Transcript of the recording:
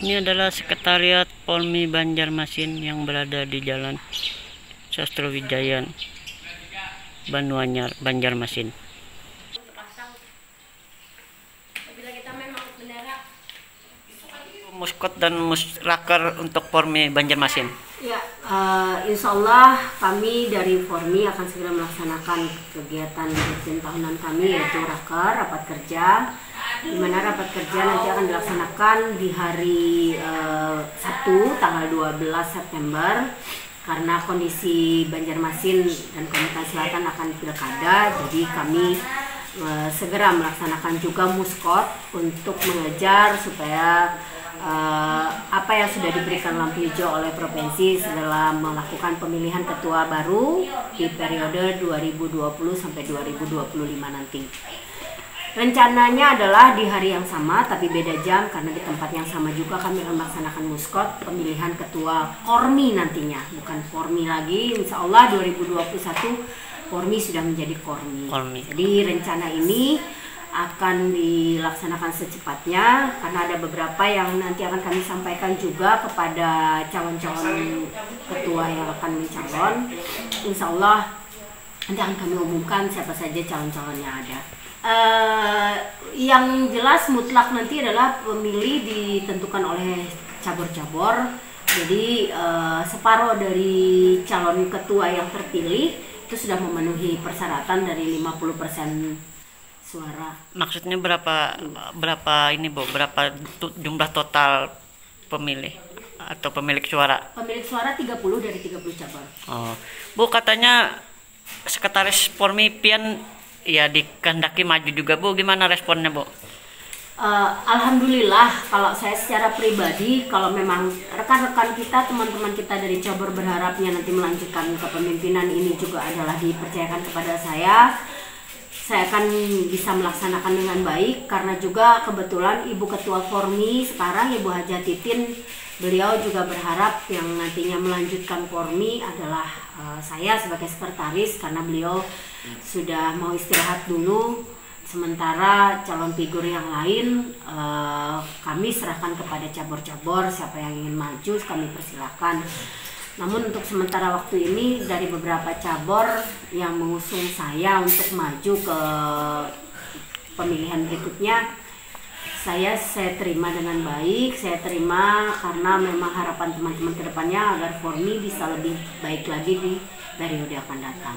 Ini adalah sekretariat Polmi Banjarmasin yang berada di Jalan Sastrowijayan, Banuanyar, Banjarmasin. Muskot dan musraker untuk Polmi Banjarmasin. ya eh, insya Allah kami dari Formi akan segera melaksanakan kegiatan rutin tahunan kami yaitu raker rapat kerja di mana rapat kerja nanti akan dilaksanakan di hari eh, Sabtu tanggal 12 September karena kondisi Banjarmasin dan Kalimantan Selatan akan pilkada jadi kami eh, segera melaksanakan juga muskot untuk mengejar supaya eh, apa yang sudah diberikan lampu hijau oleh provinsi setelah melakukan pemilihan ketua baru di periode 2020 sampai 2025 nanti. Rencananya adalah di hari yang sama tapi beda jam karena di tempat yang sama juga kami akan melaksanakan muskot pemilihan ketua Kormi nantinya bukan Formi lagi Insya Allah 2021 Formi sudah menjadi Kormi. Kormi. Jadi rencana ini akan dilaksanakan secepatnya karena ada beberapa yang nanti akan kami sampaikan juga kepada calon-calon ketua yang akan mencalon. Insya Allah nanti akan kami umumkan siapa saja calon-calonnya ada. Eh, yang jelas mutlak nanti adalah pemilih ditentukan oleh cabur-cabur. Jadi eh, separuh dari calon ketua yang terpilih itu sudah memenuhi persyaratan dari 50% suara. Maksudnya berapa berapa ini Bu? Berapa jumlah total pemilih atau pemilik suara? Pemilik suara 30 dari 30 cabang. Oh. Bu katanya sekretaris Polmi Pian ya dikehendaki maju juga Bu. Gimana responnya Bu? Eh, Alhamdulillah kalau saya secara pribadi kalau memang rekan-rekan kita teman-teman kita dari Cabur berharapnya nanti melanjutkan kepemimpinan ini juga adalah dipercayakan kepada saya saya akan bisa melaksanakan dengan baik karena juga kebetulan Ibu Ketua Formi sekarang Ibu Haja Titin beliau juga berharap yang nantinya melanjutkan Formi adalah eh, saya sebagai sekretaris karena beliau sudah mau istirahat dulu. Sementara calon figur yang lain eh, kami serahkan kepada cabur-cabur siapa yang ingin maju kami persilahkan. Namun untuk sementara waktu ini dari beberapa cabur yang mengusung saya untuk maju ke pemilihan berikutnya saya saya terima dengan baik saya terima karena memang harapan teman-teman ke depannya agar Formi bisa lebih baik lagi di periode akan datang.